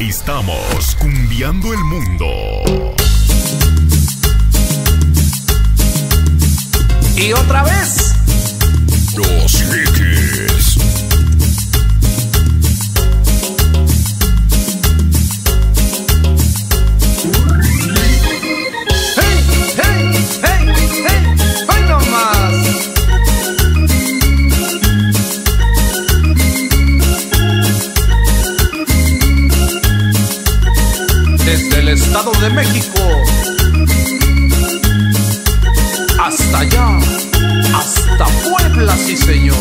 Estamos cumbiando el mundo. Y otra vez. Los Hikis. Estado de México hasta allá, hasta Puebla, sí señor.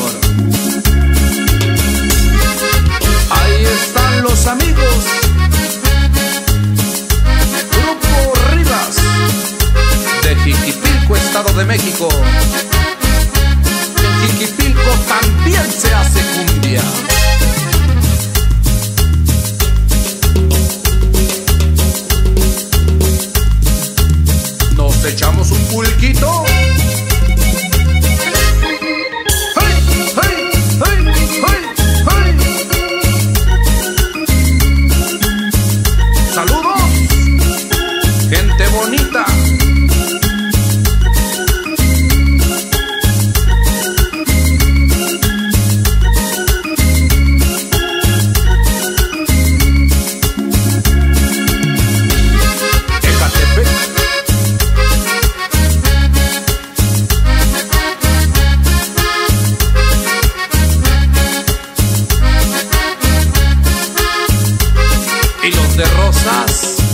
Ahí están los amigos. Grupo Rivas de Jiquipilco, Estado de México. Echamos un pulquito. De Rosas.